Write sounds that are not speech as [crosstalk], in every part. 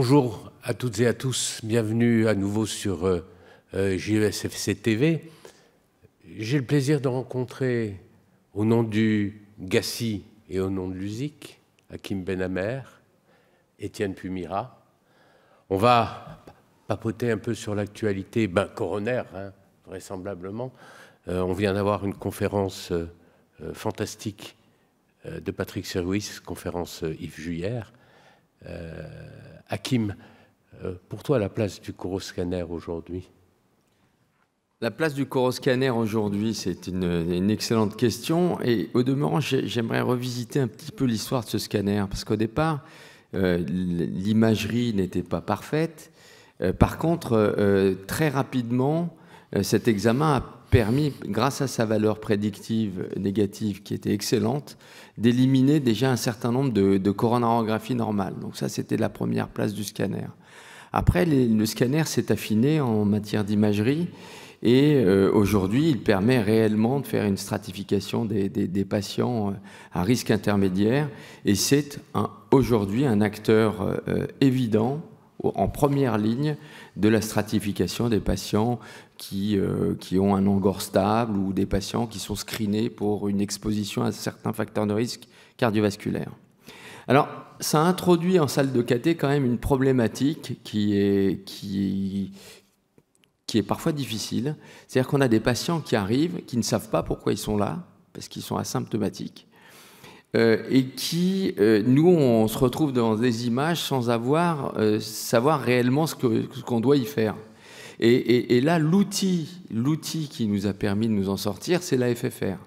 Bonjour à toutes et à tous, bienvenue à nouveau sur euh, euh TV. J'ai le plaisir de rencontrer au nom du GACI et au nom de l'USIC, Hakim Benhamer, Étienne Pumira. On va papoter un peu sur l'actualité ben, coronaire, hein, vraisemblablement. Euh, on vient d'avoir une conférence euh, fantastique de Patrick Serwis, conférence Yves Juillère. Hakim, pour toi, la place du coroscanner aujourd'hui? La place du coroscanner aujourd'hui, c'est une, excellente question. Et au demeurant, j'aimerais revisiter un petit peu l'histoire de ce scanner. Parce qu'au départ, l'imagerie n'était pas parfaite. par contre, très rapidement, cet examen a permis, grâce à sa valeur prédictive négative qui était excellente, d'éliminer déjà un certain nombre de, de coronarographies normales. Donc ça, c'était la première place du scanner. Après, le scanner s'est affiné en matière d'imagerie et euh, aujourd'hui, il permet réellement de faire une stratification des, patients euh, à risque intermédiaire et c'est aujourd'hui un acteur euh, évident en première ligne de la stratification des patients qui, euh, qui ont un angor stable ou des patients qui sont screenés pour une exposition à certains facteurs de risque cardiovasculaire. Alors, ça introduit en salle de caté quand même une problématique qui est, qui, qui est parfois difficile. C'est-à-dire qu'on a des patients qui arrivent, qui ne savent pas pourquoi ils sont là, parce qu'ils sont asymptomatiques, euh, et qui, euh, nous, on se retrouve dans des images sans avoir, savoir réellement ce qu'on doit y faire. Et, là, l'outil, l'outil qui nous a permis de nous en sortir, c'est la FFR.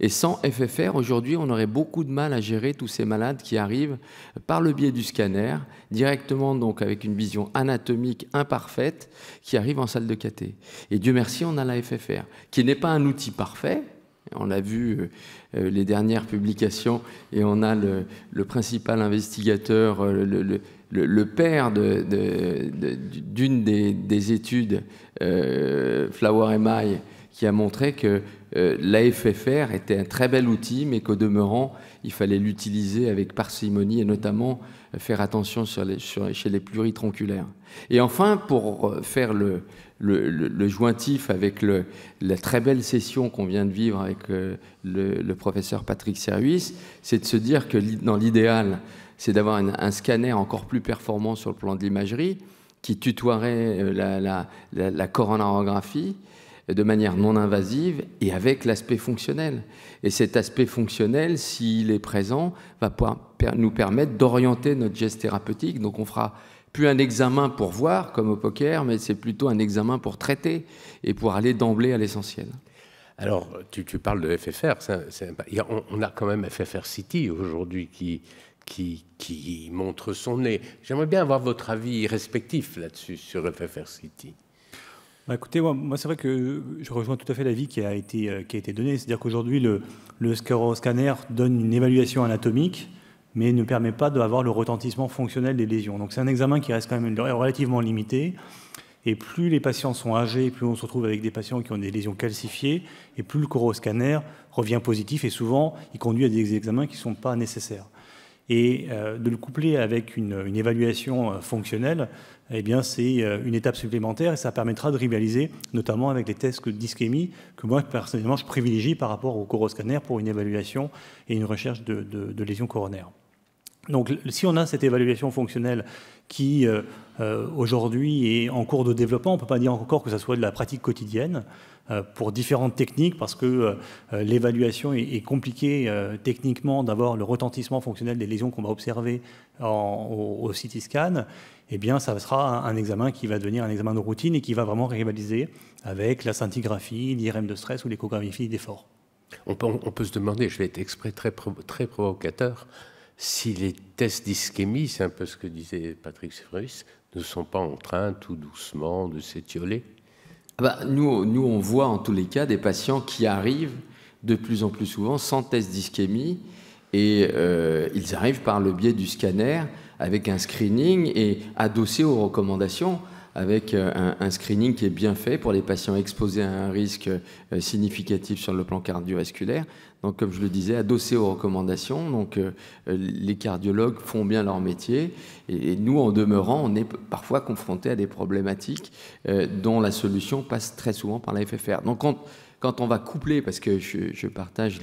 Et sans FFR, aujourd'hui, on aurait beaucoup de mal à gérer tous ces malades qui arrivent par le biais du scanner, directement donc avec une vision anatomique imparfaite, qui arrivent en salle de caté. Et Dieu merci, on a la FFR, qui n'est pas un outil parfait. On a vu euh, les dernières publications et on a le, principal investigateur, euh, le père d'une des, études, euh, Flower Email, qui a montré que euh, l'AFFR était un très bel outil, mais qu'au demeurant, il fallait l'utiliser avec parcimonie et notamment euh, faire attention chez les pluritronculaires. Et enfin, pour faire le, jointif avec la très belle session qu'on vient de vivre avec le, professeur Patrick Service, c'est de se dire que dans l'idéal, c'est d'avoir un, scanner encore plus performant sur le plan de l'imagerie qui tutoierait euh, la, coronarographie de manière non invasive et avec l'aspect fonctionnel. Et cet aspect fonctionnel, s'il est présent, va nous permettre d'orienter notre geste thérapeutique. Donc on fera plus un examen pour voir, comme au poker, mais c'est plutôt un examen pour traiter et pour aller d'emblée à l'essentiel. Alors, tu, parles de FFR, on, a quand même FFR City aujourd'hui qui, qui, montre son nez. J'aimerais bien avoir votre avis respectif là-dessus sur FFR City. Bah écoutez, moi, c'est vrai que je rejoins tout à fait l'avis qui a été, euh, qui a été donné. C'est-à-dire qu'aujourd'hui, le, le scanner donne une évaluation anatomique, mais ne permet pas d'avoir le retentissement fonctionnel des lésions. Donc c'est un examen qui reste quand même relativement limité. Et plus les patients sont âgés, plus on se retrouve avec des patients qui ont des lésions calcifiées, et plus le coroscanner revient positif, et souvent, il conduit à des examens qui ne sont pas nécessaires. Et euh, de le coupler avec une, évaluation euh, fonctionnelle, eh bien, c'est euh, une étape supplémentaire et ça permettra de rivaliser, notamment avec les tests d'ischémie que moi, personnellement, je privilégie par rapport au coroscanner pour une évaluation et une recherche de, lésions coronaires. Donc, si on a cette évaluation fonctionnelle qui, aujourd'hui, est en cours de développement, on ne peut pas dire encore que ça soit de la pratique quotidienne, pour différentes techniques, parce que euh, euh, l'évaluation est, compliquée techniquement d'avoir le retentissement fonctionnel des lésions qu'on va observer au, CT scan, eh bien, ça sera un, examen qui va devenir un examen de routine et qui va vraiment rivaliser avec la scintigraphie, l'IRM de stress ou l'échographie d'effort. On peut, on peut, se demander, je vais être exprès très, provocateur, si les tests d'ischémie, c'est un peu ce que disait Patrick Severis, ne sont pas en train tout doucement de s'étioler bah, nous, nous, on voit en tous les cas des patients qui arrivent de plus en plus souvent sans test d'ischémie et euh, ils arrivent par le biais du scanner avec un screening et adossés aux recommandations avec un, screening qui est bien fait pour les patients exposés à un risque significatif sur le plan cardiovasculaire. Donc, comme je le disais, adossé aux recommandations. Donc, les cardiologues font bien leur métier. Et, nous, en demeurant, on est parfois confrontés à des problématiques dont la solution passe très souvent par la FFR. Donc, quand, on va coupler, parce que je, partage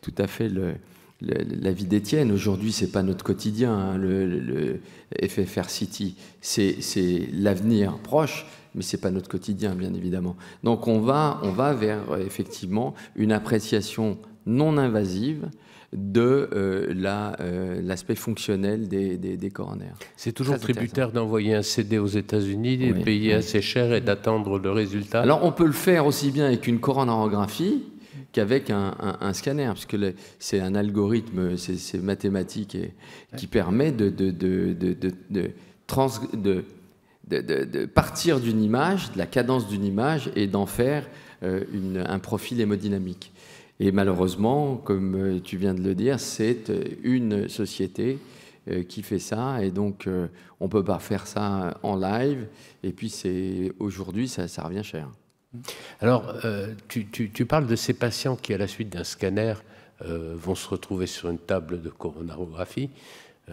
tout à fait le, la vie d'Étienne, aujourd'hui, ce n'est pas notre quotidien, hein, le, FFR City, c'est l'avenir proche, mais ce n'est pas notre quotidien, bien évidemment. Donc on va, on va vers effectivement une appréciation non invasive de euh, euh, l'aspect fonctionnel des, des, coronaires. C'est toujours tributaire d'envoyer un CD aux États-Unis, de payer assez cher et d'attendre le résultat Alors on peut le faire aussi bien avec une coronarographie qu'avec un, scanner, puisque c'est un algorithme, c'est mathématique et, qui permet de, de, de, trans, de, partir d'une image, de la cadence d'une image, et d'en faire euh, une, un profil hémodynamique. Et malheureusement, comme euh, tu viens de le dire, c'est une société euh, qui fait ça, et donc on ne peut pas faire ça en live, et puis aujourd'hui, ça, ça, revient cher. Alors, tu, tu, parles de ces patients qui, à la suite d'un scanner, vont se retrouver sur une table de coronarographie.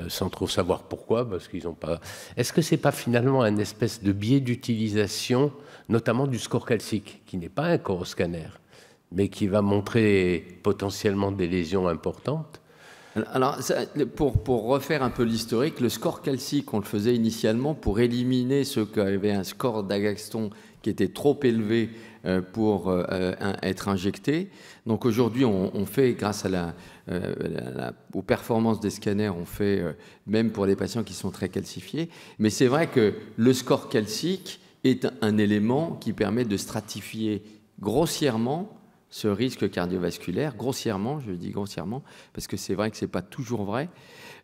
sans trop savoir pourquoi, parce qu'ils n'ont pas. Est-ce que c'est pas finalement un espèce de biais d'utilisation, notamment du score calcique, qui n'est pas un coroscanner mais qui va montrer potentiellement des lésions importantes? Alors, pour, pour, refaire un peu l'historique, le score calcique, on le faisait initialement pour éliminer ceux qui avaient un score d'Agaxton qui était trop élevé euh, pour euh, être injecté. Donc aujourd'hui, on, fait, grâce euh, aux performances des scanners, on fait même pour les patients qui sont très calcifiés. Mais c'est vrai que le score calcique est un élément qui permet de stratifier grossièrement ce risque cardiovasculaire, grossièrement, je dis grossièrement, parce que c'est vrai que ce n'est pas toujours vrai,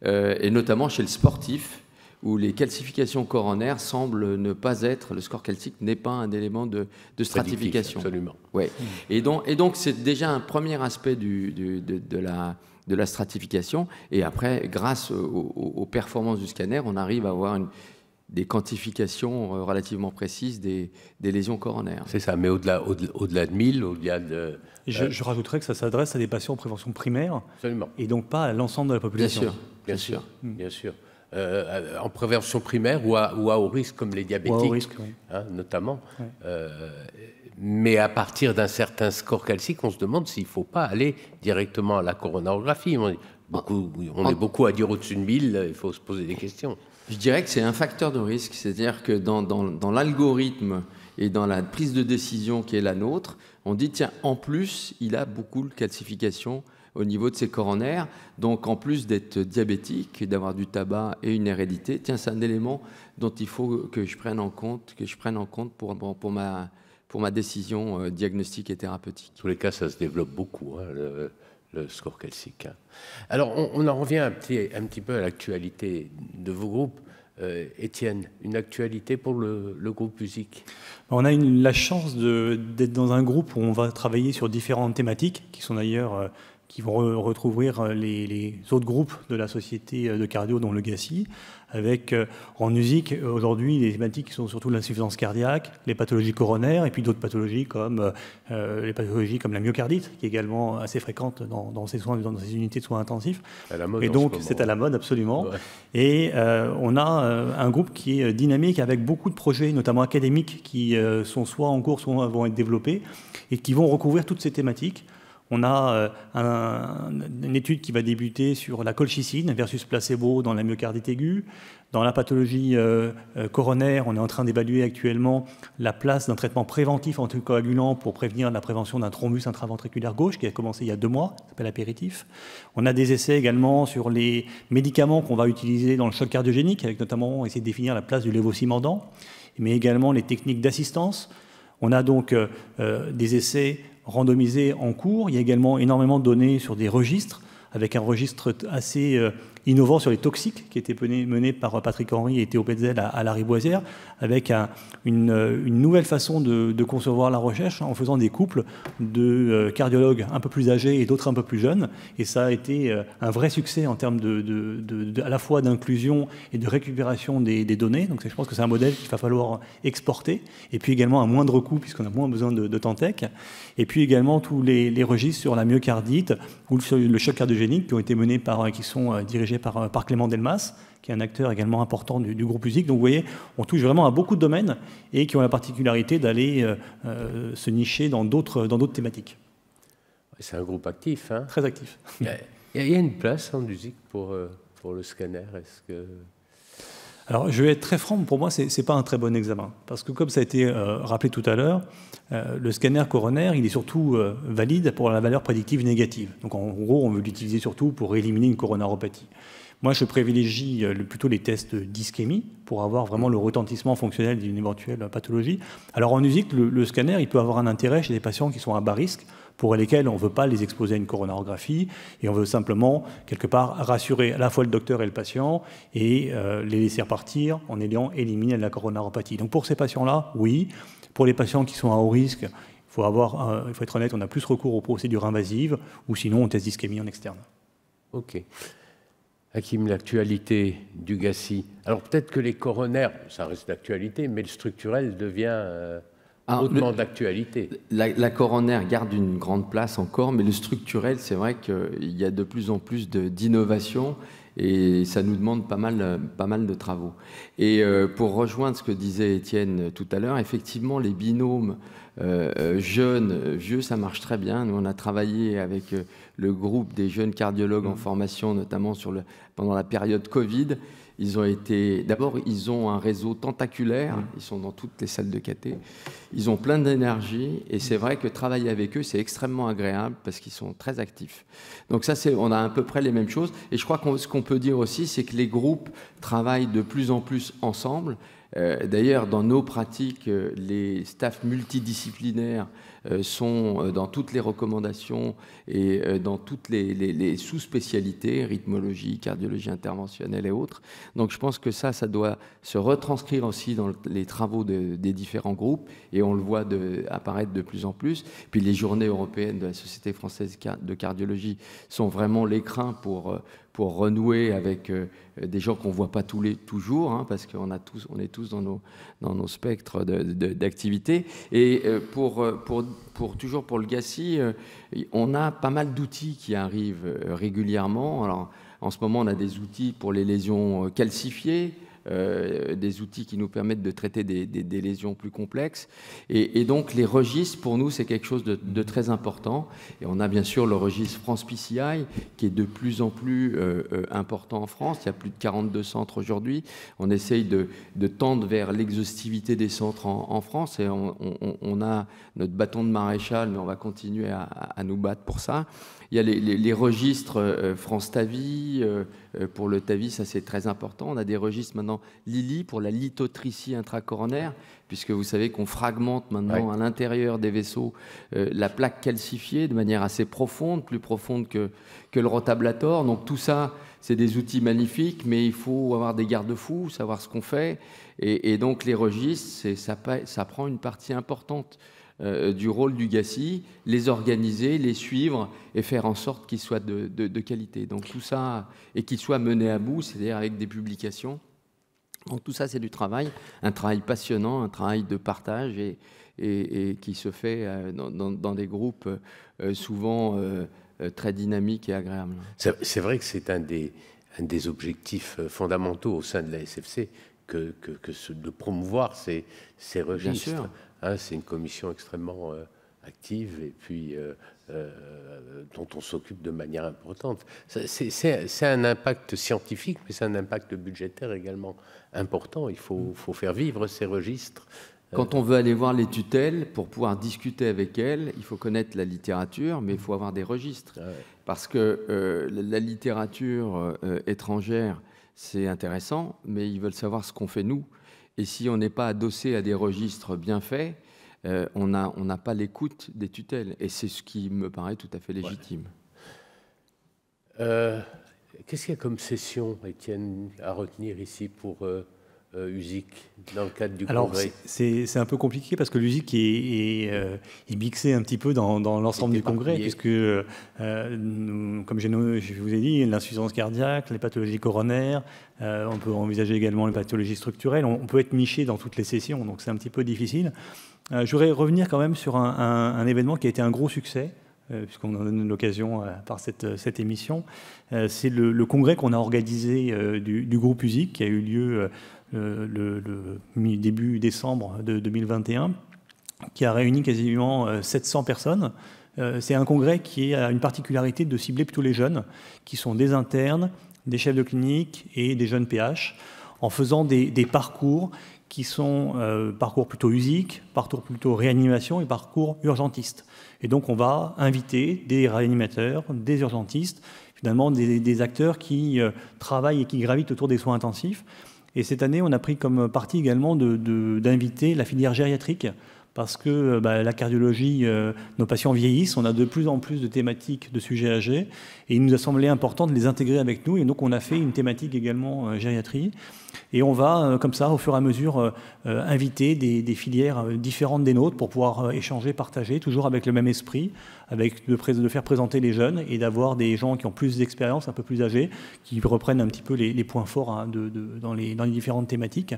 et notamment chez le sportif, où les calcifications coronaires semblent ne pas être, le score calcique n'est pas un élément de, stratification. Absolument. Ouais. Et donc, et donc c'est déjà un premier aspect du, de, la, de la stratification. Et après, grâce aux performances du scanner, on arrive à avoir une, des quantifications euh, relativement précises des, lésions coronaires. C'est ça, mais au-delà au delà de 1000, au-delà de... Euh, je, rajouterais que ça s'adresse à des patients en prévention primaire, Absolument. et donc pas à l'ensemble de la population. Bien sûr, bien sûr. Bien sûr. Euh, en prévention primaire ou à, ou à, haut risque, comme les diabétiques, haut risque, hein, notamment. mais à partir d'un certain score calcique, on se demande s'il ne faut pas aller directement à la coronarographie. On, beaucoup, on est beaucoup à dire au-dessus de 1000, il faut se poser des questions. Je dirais que c'est un facteur de risque, c'est-à-dire que dans, dans, l'algorithme et dans la prise de décision qui est la nôtre, on dit tiens, en plus, il a beaucoup de calcification au niveau de ses coronaires, donc en plus d'être diabétique, d'avoir du tabac et une hérédité, tiens, c'est un élément dont il faut que je prenne en compte, que je prenne en compte pour, pour, ma, pour ma décision euh, diagnostique et thérapeutique. En tous les cas, ça se développe beaucoup. Hein, le score calcique. Alors, on, en revient un petit, un petit peu à l'actualité de vos groupes. Euh, Étienne, une actualité pour le, groupe musique? On a la chance d'être dans un groupe où on va travailler sur différentes thématiques, qui sont d'ailleurs euh, qui vont retrouver euh, les, les, autres groupes de la société de cardio, dont le GACI avec euh, en musique aujourd'hui des thématiques qui sont surtout l'insuffisance cardiaque, les pathologies coronaires et puis d'autres pathologies comme euh, euh, les pathologies comme la myocardite, qui est également assez fréquente dans, ces soins, dans ces unités de soins intensifs. et donc c'est à la mode absolument. Et on a un groupe qui est dynamique avec beaucoup de projets, notamment académiques, qui sont soit en cours, soit vont être développés et qui vont recouvrir toutes ces thématiques. On a euh, une étude qui va débuter sur la colchicine versus placebo dans la myocardite aiguë. Dans la pathologie euh, euh, coronaire, on est en train d'évaluer actuellement la place d'un traitement préventif anticoagulant pour prévenir la prévention d'un thrombus intraventriculaire gauche qui a commencé il y a deux mois, ça s'appelle apéritif. On a des essais également sur les médicaments qu'on va utiliser dans le choc cardiogénique, avec notamment essayer de définir la place du lévocimordant, mais également les techniques d'assistance. On a donc des essais randomisés en cours. Il y a également énormément de données sur des registres, avec un registre assez euh, innovant sur les toxiques, qui était mené, par Patrick Henry et Théo Petzel à, la Riboisière, avec une, nouvelle façon de, concevoir la recherche en faisant des couples de cardiologues un peu plus âgés et d'autres un peu plus jeunes. Et ça a été un vrai succès en termes de, à la fois d'inclusion et de récupération des, données. Donc je pense que c'est un modèle qu'il va falloir exporter. Et puis également à moindre coût, puisqu'on a moins besoin de, de Tantec. Et puis également tous les, registres sur la myocardite ou le, choc cardiogénique qui ont été menés par, qui sont euh, par, euh, par Clément Delmas, qui est un acteur également important du, groupe musique. Donc vous voyez, on touche vraiment à beaucoup de domaines et qui ont la particularité d'aller euh, se nicher dans d'autres thématiques. C'est un groupe actif. Hein Très actif. Il y, a, une place en musique pour, pour le scanner. Est-ce que alors, je vais être très franc, pour moi, ce n'est pas un très bon examen. Parce que, comme ça a été euh, rappelé tout à l'heure, euh, le scanner coronaire, il est surtout euh, valide pour la valeur prédictive négative. Donc, en gros, on veut l'utiliser surtout pour éliminer une coronaropathie. Moi, je privilégie plutôt les tests d'ischémie pour avoir vraiment le retentissement fonctionnel d'une éventuelle pathologie. Alors, en musique, le, scanner, il peut avoir un intérêt chez des patients qui sont à bas risque pour lesquels on ne veut pas les exposer à une coronarographie et on veut simplement, quelque part, rassurer à la fois le docteur et le patient et euh, les laisser repartir en ayant éliminé la coronaropathie. Donc pour ces patients-là, oui. Pour les patients qui sont à haut risque, il faut, euh, être honnête, on a plus recours aux procédures invasives ou sinon on teste d'ischémie en externe. Ok. Hakim, l'actualité du GACI. Alors peut-être que les coronaires, ça reste d'actualité, mais le structurel devient euh, hautement d'actualité. La, coronaire garde une grande place encore, mais le structurel, c'est vrai qu'il y a de plus en plus d'innovation et ça nous demande pas mal, pas mal de travaux. Et euh, pour rejoindre ce que disait Étienne tout à l'heure, effectivement, les binômes euh, euh, jeunes, vieux, ça marche très bien. Nous, on a travaillé avec le groupe des jeunes cardiologues en mmh. formation, notamment sur le, pendant la période Covid. Ils ont été, d'abord, ils ont un réseau tentaculaire. Mmh. Ils sont dans toutes les salles de caté. Ils ont plein d'énergie et c'est vrai que travailler avec eux, c'est extrêmement agréable parce qu'ils sont très actifs. Donc ça, c'est, on a à peu près les mêmes choses. Et je crois que ce qu'on peut dire aussi, c'est que les groupes travaillent de plus en plus ensemble. Euh, d'ailleurs, dans nos pratiques, euh, les staffs multidisciplinaires sont euh, dans toutes les recommandations et euh, dans toutes les, sous-spécialités, rythmologie, cardiologie interventionnelle et autres. Donc je pense que ça, ça doit se retranscrire aussi dans les travaux des différents groupes et on le voit apparaître de plus en plus. Puis les journées européennes de la Société française de cardiologie sont vraiment l'écrin pour pour renouer avec euh, des gens qu'on ne voit pas tous les, toujours, hein, parce qu'on a tous, on est tous dans nos, dans nos spectres d'activité. Et euh, pour, euh, pour, pour, toujours pour le GACI, on a pas mal d'outils qui arrivent régulièrement. Alors, en ce moment, on a des outils pour les lésions calcifiées, euh, des outils qui nous permettent de traiter des, lésions plus complexes. Et, donc les registres, pour nous, c'est quelque chose de, très important. Et on a bien sûr le registre France PCI, qui est de plus en plus euh, euh, important en France. Il y a plus de 42 centres aujourd'hui. On essaye de, tendre vers l'exhaustivité des centres en, France. Et on, a notre bâton de maréchal, mais on va continuer à nous battre pour ça. Il y a les, registres euh, France Tavi. Euh, euh, pour le TAVI, ça c'est très important. On a des registres maintenant Lili pour la lithotricie intracoronaire, puisque vous savez qu'on fragmente maintenant à l'intérieur des vaisseaux la plaque calcifiée de manière assez profonde, plus profonde que, que le rotablator. Donc tout ça, c'est des outils magnifiques, mais il faut avoir des garde-fous, savoir ce qu'on fait. Et, donc les registres, ça, ça prend une partie importante euh, du rôle du GACI, les organiser, les suivre et faire en sorte qu'ils soient de, qualité. Donc tout ça, et qu'ils soient menés à bout, c'est-à-dire avec des publications. Donc tout ça, c'est du travail, un travail passionnant, un travail de partage et, et, qui se fait euh, dans, des groupes euh, souvent très dynamiques et agréables. C'est vrai que c'est un des, un des objectifs fondamentaux au sein de la SFC que, que, que de promouvoir ces, ces registres. Bien sûr. Hein, c'est une commission extrêmement euh, active et puis euh, euh, dont on s'occupe de manière importante. C'est un impact scientifique, mais c'est un impact budgétaire également important. Il faut, faut, faire vivre ces registres. Quand on veut aller voir les tutelles, pour pouvoir discuter avec elles, il faut connaître la littérature, mais il faut avoir des registres. Ah Parce que la littérature étrangère, c'est intéressant, mais ils veulent savoir ce qu'on fait nous. Et si on n'est pas adossé à des registres bien faits, euh, on n'a pas l'écoute des tutelles. Et c'est ce qui me paraît tout à fait légitime. Euh, Qu'est-ce qu'il y a comme session, Étienne, à retenir ici pour euh, euh USIC dans le cadre du Alors, congrès c'est un peu compliqué parce que l'USIC est, est, euh, est, mixé un petit peu dans, dans l'ensemble du congrès, puisque, euh, comme je vous ai dit, l'insuffisance cardiaque, les pathologies coronaires, on peut envisager également les pathologies structurelles, on, on peut être niché dans toutes les sessions, donc c'est un petit peu difficile. je voudrais revenir quand même sur un, un, un événement qui a été un gros succès, euh, puisqu'on en donne l'occasion euh, par cette, euh, cette émission. C'est le, congrès qu'on a organisé du, groupe USIC, qui a eu lieu le, début décembre de 2021, qui a réuni quasiment 700 personnes. C'est un congrès qui a une particularité de cibler plutôt les jeunes, qui sont des internes, des chefs de clinique et des jeunes PH, en faisant des, parcours qui sont euh, parcours plutôt usiques, parcours plutôt réanimation et parcours urgentistes. Et donc on va inviter des réanimateurs, des urgentistes, finalement des, acteurs qui euh, travaillent et qui gravitent autour des soins intensifs. Et cette année, on a pris comme parti également d'inviter la filière gériatrique parce que bah, la cardiologie, euh, nos patients vieillissent, on a de plus en plus de thématiques de sujets âgés, et il nous a semblé important de les intégrer avec nous, et donc on a fait une thématique également euh, gériatrie, et on va comme ça, au fur et à mesure, inviter des, des, filières différentes des nôtres pour pouvoir échanger, partager, toujours avec le même esprit, avec de, de, faire présenter les jeunes et d'avoir des gens qui ont plus d'expérience, un peu plus âgés, qui reprennent un petit peu les, points forts hein, de, dans, les, dans, les, différentes thématiques.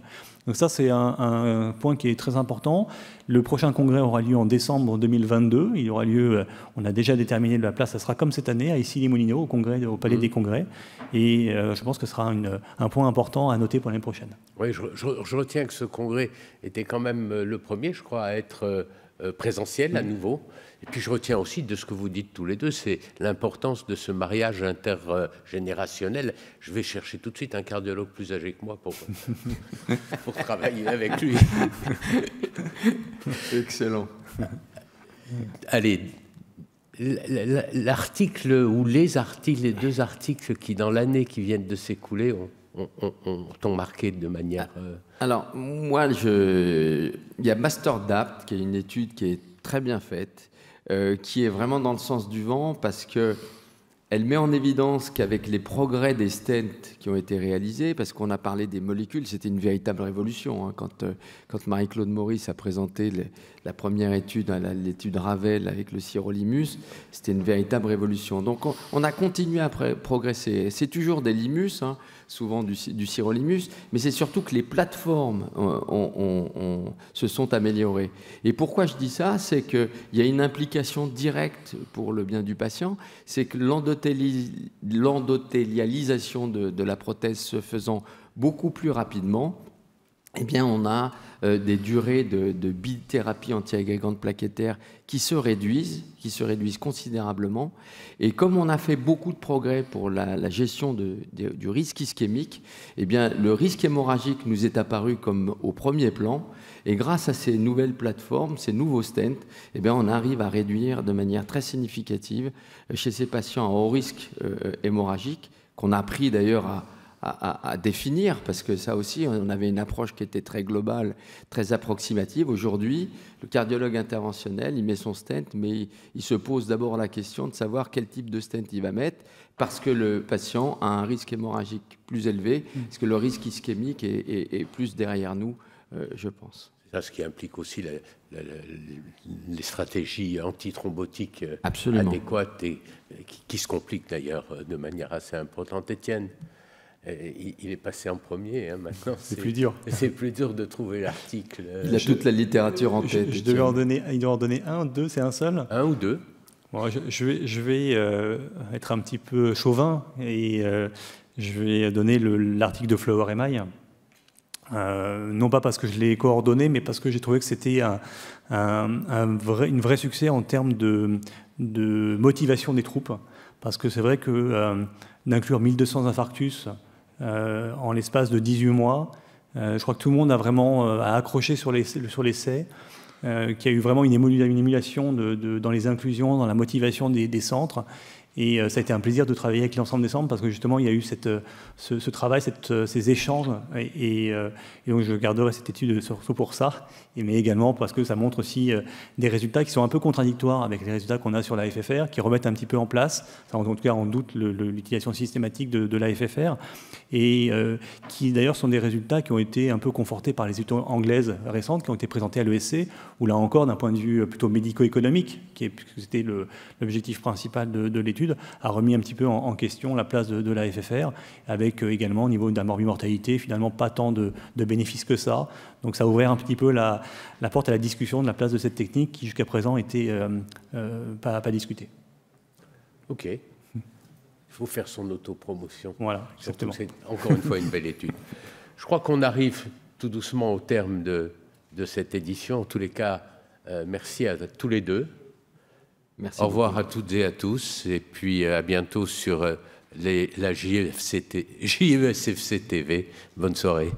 Donc ça, c'est un, un, point qui est très important. Le prochain congrès aura lieu en décembre 2022. Il aura lieu, euh, on a déjà déterminé la place, ça sera comme cette année à Issy-les-Moulineaux, au, congrès, au Palais mmh. des Congrès. Et euh, je pense que ce sera une, un point important à noter pour l'année prochaine. Oui, je, je, retiens que ce congrès était quand même euh, le premier, je crois, à être présentiel à mmh. nouveau. Et puis je retiens aussi de ce que vous dites tous les deux, c'est l'importance de ce mariage intergénérationnel. Je vais chercher tout de suite un cardiologue plus âgé que moi pour, [laughs] pour travailler avec lui. [laughs] Excellent. Allez, l'article ou les articles, les deux articles qui dans l'année qui viennent de s'écouler ont, ont, marqué de manière... Euh, Alors, moi, je... il y a Master DAPT, qui est une étude qui est très bien faite, euh, qui est vraiment dans le sens du vent parce que elle met en évidence qu'avec les progrès des stents qui ont été réalisés, parce qu'on a parlé des molécules, c'était une véritable révolution. Hein, quand, euh, quand Marie-Claude Maurice a présenté la première étude, hein, l'étude Ravel avec le sirolimus, c'était une véritable révolution. Donc on, a continué à progresser. C'est toujours des limus, hein, souvent du, sirolimus, mais c'est surtout que les plateformes euh, se sont améliorées. Et pourquoi je dis ça? C'est qu'il y a une implication directe pour le bien du patient, c'est que l'endothélialisation de, de la prothèse se faisant beaucoup plus rapidement, eh bien, on a euh, des durées de, de bithérapie antiagrégante plaquettaire qui se réduisent, qui se réduisent considérablement. Et comme on a fait beaucoup de progrès pour la, gestion du risque ischémique, eh bien, le risque hémorragique nous est apparu comme au premier plan. Et grâce à ces nouvelles plateformes, ces nouveaux stents, eh bien, on arrive à réduire de manière très significative euh, chez ces patients à haut risque euh, hémorragique, qu'on a appris d'ailleurs à à, définir, parce que ça aussi, on avait une approche qui était très globale, très approximative. Aujourd'hui, le cardiologue interventionnel, il met son stent, mais il, se pose d'abord la question de savoir quel type de stent il va mettre, parce que le patient a un risque hémorragique plus élevé, parce que le risque ischémique est, plus derrière nous, euh, je pense. C'est ce qui implique aussi les stratégies antithrombotiques euh, adéquates et qui, qui se compliquent d'ailleurs euh, de manière assez importante. Étienne il est passé en premier, hein, maintenant. C'est plus dur. [laughs] C'est plus dur de trouver l'article. Il a toute la littérature en tête. Je, devais en donner, il doit en donner un, deux, c'est un seul? Un ou deux je, vais, je vais euh, être un petit peu chauvin et euh, je vais donner l'article de Flower Email. Euh, non pas parce que je l'ai coordonné, mais parce que j'ai trouvé que c'était un, un, vrai, une vraie succès en termes de, de motivation des troupes. Parce que c'est vrai que d'inclure 1200 infarctus euh, en l'espace de 18 mois. Euh, je crois que tout le monde a vraiment euh, accroché sur l'essai, sur qu'il y a eu vraiment une, émulation dans les inclusions, dans la motivation des, centres. Et ça a été un plaisir de travailler avec l'ensemble des centres parce que justement, il y a eu cette, ce, travail, cette, ces échanges. Et, donc, je garderai cette étude surtout pour ça, mais également parce que ça montre aussi des résultats qui sont un peu contradictoires avec les résultats qu'on a sur la FFR, qui remettent un petit peu en place, en tout cas, en doute l'utilisation systématique de, de la FFR, et qui d'ailleurs sont des résultats qui ont été un peu confortés par les études anglaises récentes qui ont été présentées à l'ESC, où là encore, d'un point de vue plutôt médico-économique, qui est, c'était l'objectif principal de, l'étude, a remis un petit peu en, question la place de, la FFR, avec euh, également au niveau de la morbimortalité, finalement pas tant de, bénéfices que ça. Donc ça a ouvert un petit peu la, porte à la discussion de la place de cette technique qui jusqu'à présent était euh, euh, pas, pas discutée. Ok. Il faut faire son autopromotion. Voilà, exactement. C'est encore une fois une belle étude. [laughs] Je crois qu'on arrive tout doucement au terme de, de cette édition. En tous les cas, euh, merci à, tous les deux. Au revoir à toutes et à tous, et puis euh, à bientôt sur euh, la JESFC TV. [laughs] Bonne soirée.